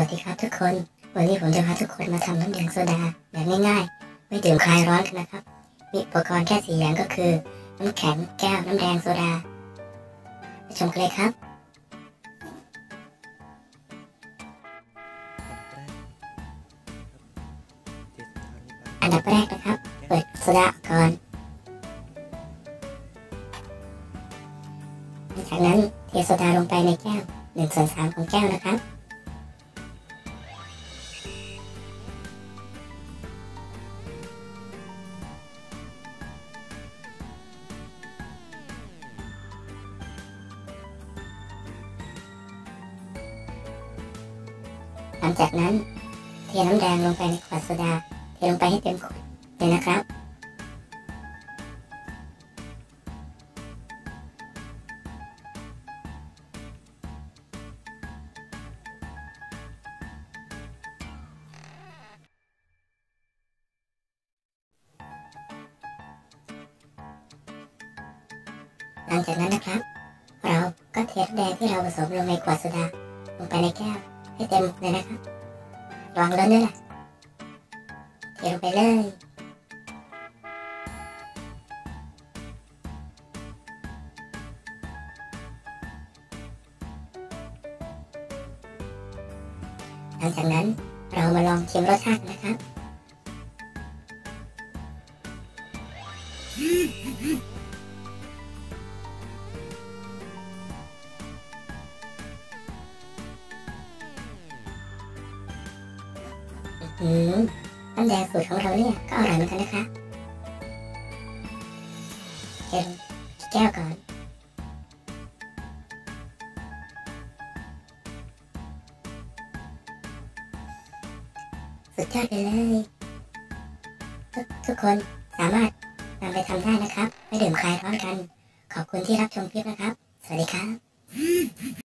วัสดีครับทุกคน วันนี้ผมจะพาทุกคนมาทำน้ำแดงโซดาแบบง่ายๆ ไม่ดื่มคลายร้อนกันนะครับ มีอุปกรณ์แค่สี่อย่างก็คือ น้ำแข็งแก้วน้ำแดงโซดาไปชมกันเลยครับ อันดับแรกนะครับ เปิดโซดากก่อนจากนั้นเทโซดาลงไปในแก้วหนึ่งส่วนสามของแก้วนะครับ หลังจากนั้นเทน้ำแดงลงไปในขวดโซดา เทลงไปให้เต็มขวดเลยนะครับ หลังจากนั้นนะครับ เราก็เทน้ำแดงที่เราผสมลงในขวดโซดาลงไปในแก้ว ให้เต็มเลยนะครับลองแล้วเนี่ยแหละเทลงไปเลยหลังจากนั้นเรามาลองชิมรสชาตินะครับ อืมน้ำแดงสูตรของเราเนี่ยก็อร่อยเหมือนกันนะคะเก็บแก้วก่อนสุดยอดไปเลยทุกทุกคนสามารถนำไปทำได้นะครับไม่ดื่มคลายร้อนกัน ขอบคุณที่รับชมคลิปนะครับ สวัสดีครับ